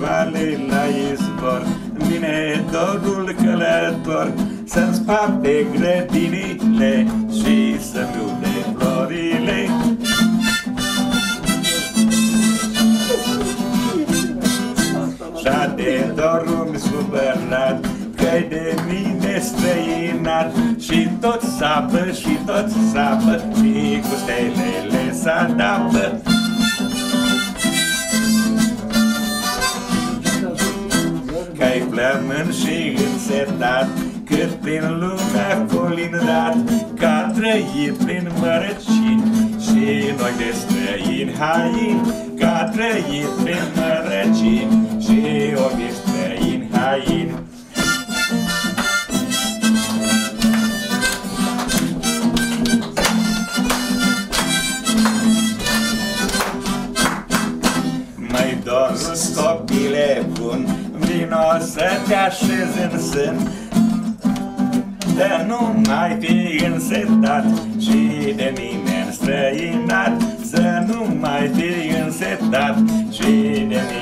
cale la izvor Vine dorul călător Să-mi sparte grădinile Și să-mi ude florile. Și de dorul supărat că de mine străinat. Și tot sapă și tot sapă Și cu stelele s-adapă flămând și însetat Cât prin lumea colindat Ca trăit prin mărăcini. Și noi de străini haini Ca trăit prin mărăcini. Și o de străini haini Mai dor copile bun Vino să te așezi în sân. Să nu mai fi însetat Și de mine înstrăinat Să nu mai fi însetat Și de mine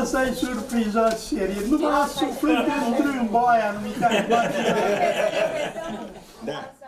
lansai surpresa serie. Nu v-a suflet într-un boia, não me engano. Da.